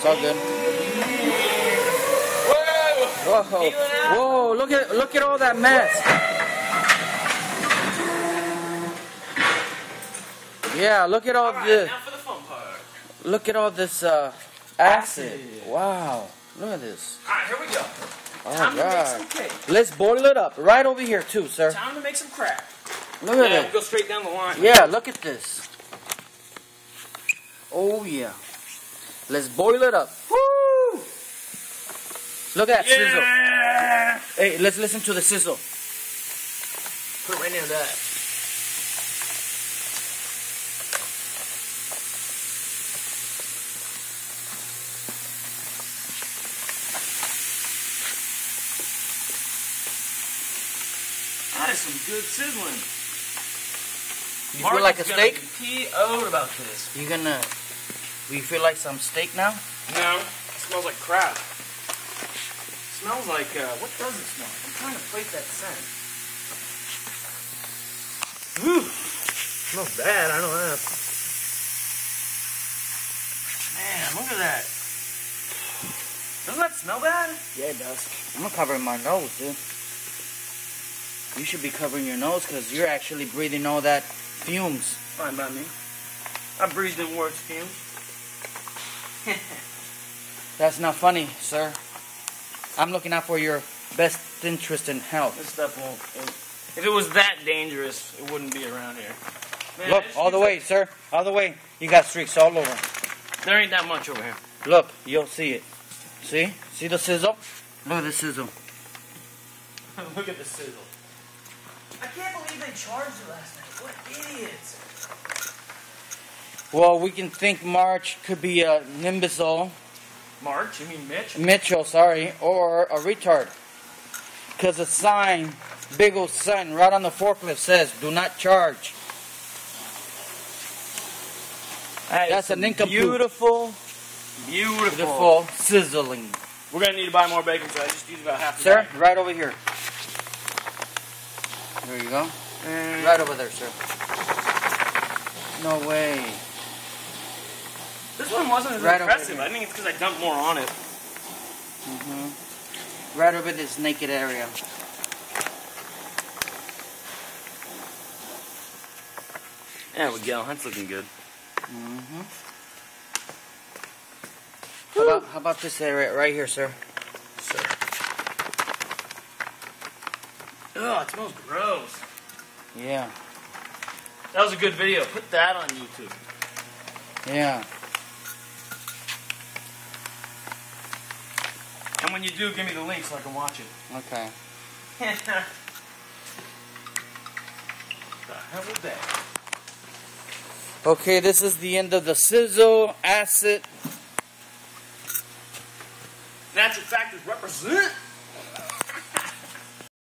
It's all good. Whoa! Whoa, whoa! Look at look at all that mess. Yeah, look at all Alright, the now for the fun part. look at all this uh, acid. Wow, look at this. Alright, here we go. Oh Time to make some God. cake. Let's boil it up right over here too, sir. Time to make some crap. Look Yeah, at we'll it. go straight down the line. Yeah, look at this. Oh yeah. Let's boil it up. Woo! Look at that sizzle. Hey, let's listen to the sizzle. Put right near that. That is some good sizzling. You feel like a steak? be PO'd about this. You're gonna? Do you feel like some steak now? No, it smells like crap. smells like, uh, what does it smell? I'm trying to place that scent. Whew. Smells bad, I know that. Man, look at that. Doesn't that smell bad? Yeah, it does. I'm gonna cover my nose, dude. You should be covering your nose because you're actually breathing all that fumes. Fine by me. I breathed in worse fumes. That's not funny, sir. I'm looking out for your best interest in health. This stuff won't. If it was that dangerous, it wouldn't be around here. Man, Look, all the seems way, sir. All the way. You got streaks all over. There ain't that much over here. Look, you'll see it. See? See the sizzle? Look at the sizzle. Look at the sizzle. I can't believe they charged you last night. What idiots. Well, we can think March could be a nimbusol, March? You mean Mitch? Mitchell, sorry, or a retard. Because the sign, big old sign right on the forklift says, do not charge. That's some a nincompoop. Beautiful, beautiful. Beautiful sizzling. We're gonna need to buy more bacon, so I just used about half the Sir, bag. right over here. There you go. And Right over there, sir. No way. This one wasn't as Right impressive. I think it's because I dumped more on it. hmm Right over this naked area. There we go. That's looking good. hmm How about, how about this area right here, sir? So. Ugh, it smells gross. Yeah. That was a good video. Put that on YouTube. Yeah. And when you do, give me the link so I can watch it. Okay. the hell was that? Okay, this is the end of the sizzle acid. Natural factors represent.